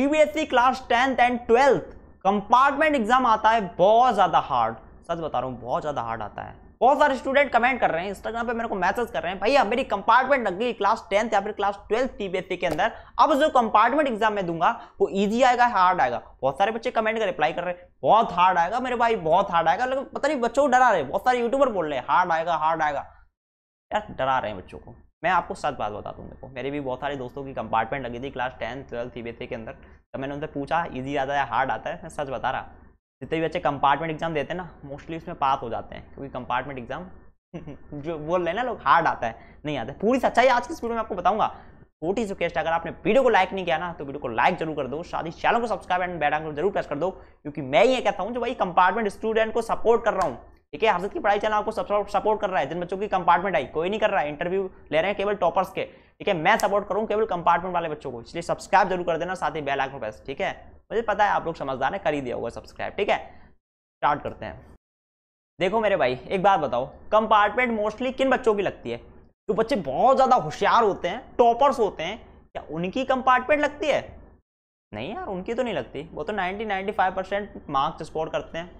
CBSE class tenth and twelfth compartment exam आता है, बहुत ज़्यादा हार्ड सच बता रहा हूँ, बहुत ज़्यादा हार्ड आता है। बहुत सारे स्टूडेंट कमेंट कर रहे हैं इंस्टाग्राम पे मेरे को मैसेज कर रहे हैं, भैया, मेरी कंपार्टमेंट लग गई क्लास टेंथ या फिर क्लास ट्वेल्थ सीबीएसई के अंदर। अब जो कंपार्टमेंट एग्ज़ाम में दूँगा, वो इजी आएगा हार्ड आएगा। बहुत सारे बच्चे कमेंट कर रिप्लाई कर रहे हैं, बहुत हार्ड आएगा मेरे भाई, बहुत हार्ड आएगा। लेकिन पता नहीं, बच्चों को डरा रहे बहुत सारे यूट्यूबर बोल रहे हैं हार्ड आएगा हार्ड आएगा। यार, डरा रहे हैं बच्चों को। मैं आपको सच बात बता दूँ देखो, मेरे भी बहुत सारे दोस्तों की कंपार्टमेंट लगी थी क्लास टेंथ ट्वेल्थ सी के अंदर। तो मैंने उनसे पूछा ईजी आता है हार्ड आता है? मैं सच बता रहा। जितने भी बच्चे कंपार्टमेंट एग्ज़ाम देते हैं ना मोस्टली उसमें पास हो जाते हैं, क्योंकि कंपार्टमेंट एग्ज़ाम जो बोल रहे हैं ना लोग हार्ड आता है, नहीं आता है। पूरी सच्चाई आज की वीडियो में आपको बताऊँगा। छोटी सी रिक्वेस्ट अगर आपने वीडियो को लाइक नहीं किया ना तो वीडियो को लाइक ज़रूर कर दो शादी चैनल को सब्सक्राइब एंड आइकन ज़रूर प्रेस कर दो, क्योंकि मैं ये कहता हूँ जो भाई कंपार्टमेंट स्टूडेंट को सपोर्ट कर रहा हूँ ठीक है हर्षद की पढ़ाई चैनल आपको सपोर्ट कर रहा है, जिन बच्चों की कंपार्टमेंट आई, कोई नहीं कर रहा है इंटरव्यू ले रहे हैं केवल टॉपर्स के, ठीक है, मैं सपोर्ट करूँ केवल कंपार्टमेंट वाले बच्चों को, इसलिए सब्सक्राइब ज़रूर कर देना, साथ ही बेल आइकन प्रेस ठीक है? मुझे पता है आप लोग समझदार है कर ही दिया होगा सब्सक्राइब ठीक है? स्टार्ट करते हैं। देखो मेरे भाई, एक बात बताओ कंपार्टमेंट मोस्टली किन बच्चों की लगती है? जो बच्चे बहुत ज़्यादा होशियार होते हैं टॉपर्स होते हैं, क्या उनकी कंपार्टमेंट लगती है? नहीं यार, उनकी तो नहीं लगती, वो तो 90 95 परसेंट मार्क्स स्कोर करते हैं।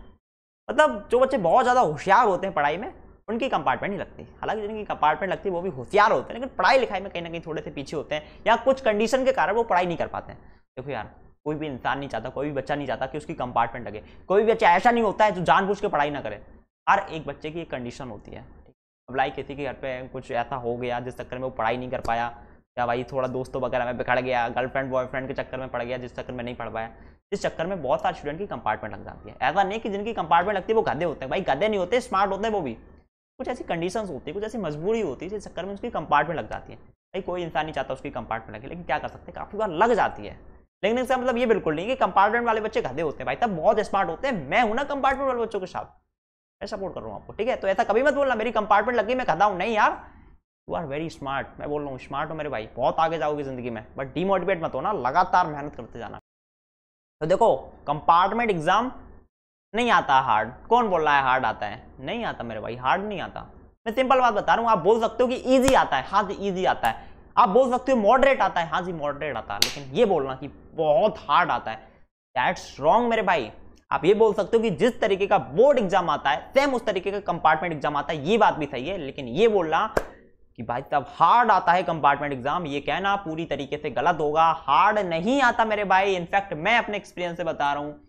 मतलब जो बच्चे बहुत ज़्यादा होशियार होते हैं पढ़ाई में, उनकी कंपार्टमेंट नहीं लगती। हालाँकि जिनकी कंपार्टमेंट लगती है, वो भी होशियार होते हैं, लेकिन पढ़ाई लिखाई में कहीं ना कहीं थोड़े से पीछे होते हैं या कुछ कंडीशन के कारण वो पढ़ाई नहीं कर पाते हैं। देखो यार, कोई भी इंसान नहीं चाहता, कोई भी बच्चा नहीं चाहता कि उसकी कंपार्टमेंट लगे। कोई भी बच्चा ऐसा नहीं होता है जो जानबूझ के पढ़ाई ना करे। हर एक बच्चे की एक कंडीशन होती है। अब लाइक किसी के घर पे कुछ ऐसा हो गया जिस चक्कर में वो पढ़ाई नहीं कर पाया, या भाई थोड़ा दोस्तों वगैरह में बिखड़ गया गर्लफ्रेंड बॉयफ्रेंड के चक्कर में पड़ गया जिस चक्कर में नहीं पढ़ पाया। इस चक्कर में बहुत सारे स्टूडेंट की कंपार्टमेंट लग जाती है। ऐसा नहीं कि जिनकी कंपार्टमेंट लगती है, वो गधे होते हैं। भाई, गधे नहीं होते स्मार्ट होते हैं वो भी। कुछ ऐसी कंडीशन होती है, कुछ ऐसी मजबूरी होती है, जिस चक्कर में उसकी कंपार्टमेंट लग जाती है। भाई, कोई इंसान नहीं चाहता उसकी कंपार्टमेंट लगे, लेकिन क्या कर सकते हैं? काफ़ी बार लग जाती है। लेकिन इसका मतलब ये बिल्कुल नहीं कि कंपार्टमेंट वाले बच्चे गधे होते हैं। भाई, तब बहुत स्मार्ट होते हैं। मैं हूँ ना कंपार्टमेंट वाले बच्चों के साथ। मैं सपोर्ट कर रहा हूँ आपको, ठीक है? तो ऐसा कभी मत बोलना, मेरी कंपार्टमेंट लगी मैं कहता हूँ। नहीं यार यू आर वेरी स्मार्ट मैं बोल रहा हूँ स्मार्ट हो मेरे भाई, बहुत आगे जाओगे ज़िंदगी में। बट डीमोटिवेट मत होना, लगातार मेहनत करते जाना। तो देखो कंपार्टमेंट एग्ज़ाम नहीं आता हार्ड कौन बोल रहा है हार्ड आता है? नहीं आता मेरे भाई हार्ड नहीं आता। मैं सिंपल बात बता रहा हूँ, आप बोल सकते हो कि ईजी आता है हाँ जी ईजी आता है। आप बोल सकते हो मॉडरेट आता है हाँ जी मॉडरेट आता है, लेकिन ये बोलना कि बहुत हार्ड आता है। दैट्स रॉन्ग मेरे भाई। आप ये बोल सकते हो कि जिस तरीके का बोर्ड एग्ज़ाम आता है सेम उस तरीके का कंपार्टमेंट एग्ज़ाम आता है, ये बात भी सही है, लेकिन ये बोलना कि भाई तब हार्ड आता है कंपार्टमेंट एग्ज़ाम ये कहना पूरी तरीके से गलत होगा। हार्ड नहीं आता मेरे भाई। इनफैक्ट मैं अपने एक्सपीरियंस से बता रहा हूँ।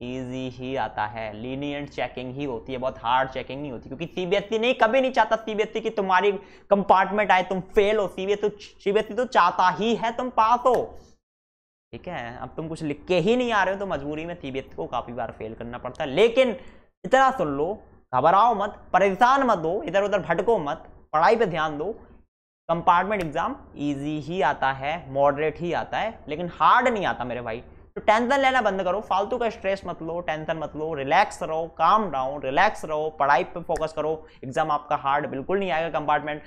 इजी ही आता है। लीनियंट चेकिंग ही होती है। बहुत हार्ड चेकिंग नहीं होती। क्योंकि सीबीएसई नहीं, कभी नहीं चाहता सीबीएसई की तुम्हारी कंपार्टमेंट आए, तुम फेल हो। सीबीएसई तो सीबीएसई तो चाहता ही है, तुम पास हो। ठीक है? अब तुम कुछ लिख के ही नहीं आ रहे हो तो मजबूरी में सीबीएसई को काफ़ी बार फेल करना पड़ता है। लेकिन इतना सुन लो, घबराओ मत, परेशान मत दो इधर उधर भटको मत। पढ़ाई पे ध्यान दो कंपार्टमेंट एग्ज़ाम इजी ही आता है मॉडरेट ही आता है, लेकिन हार्ड नहीं आता मेरे भाई। तो टेंशन लेना बंद करो, फालतू का स्ट्रेस मत लो टेंशन मत लो रिलैक्स रहो काम डाउन रिलैक्स रहो, पढ़ाई पे फोकस करो। एग्ज़ाम आपका हार्ड बिल्कुल नहीं आएगा कंपार्टमेंट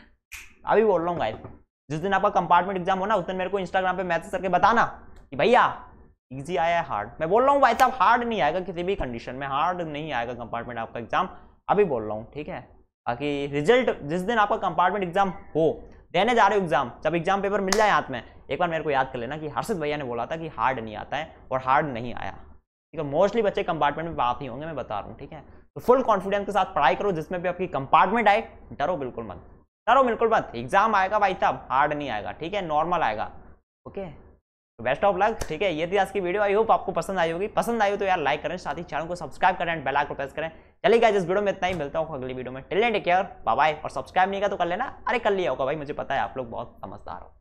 अभी बोल रहा हूँ गाइस जिस दिन आपका कंपार्टमेंट एग्ज़ाम हो ना, उस दिन मेरे को इंस्टाग्राम पे मैसेज करके बताना कि भैया इजी आया है हार्ड मैं बोल रहा हूँ, भाई साहब हार्ड नहीं आएगा किसी भी कंडीशन में हार्ड नहीं आएगा कंपार्टमेंट आपका एग्ज़ाम अभी बोल रहा हूँ, ठीक है? बाकी रिज़ल्ट जिस दिन आपका कंपार्टमेंट एग्ज़ाम हो देने जा रहे हो एग्ज़ाम जब एग्ज़ाम पेपर मिल जाए हाथ में, एक बार मेरे को याद कर लेना कि हर्षित भैया ने बोला था कि हार्ड नहीं आता है और हार्ड नहीं आया। ठीक है मोस्टली बच्चे कंपार्टमेंट में बात ही होंगे, मैं बता रहा हूँ, ठीक है? तो फुल कॉन्फिडेंस के साथ पढ़ाई करो, जिसमें भी आपकी कंपार्टमेंट आए, डरो बिल्कुल मत। डरो बिल्कुल मत। एग्ज़ाम आएगा भाई साहब हार्ड नहीं आएगा, ठीक है? नॉर्मल आएगा ओके बेस्ट ऑफ़ लक, ठीक है? ये थी आज की वीडियो। आई होप आपको पसंद आई होगी। पसंद आई हो तो यार लाइक करें, साथ ही चैनल को सब्सक्राइब करें एंड बेल आइकन प्रेस करें। चलेगा इस वीडियो में इतना ही। मिलता हूँ अगली वीडियो में। Till take care bye bye और सब्सक्राइब नहीं किया तो कर लेना। अरे कर लिया होगा भाई, मुझे पता है आप लोग बहुत समझदार हो।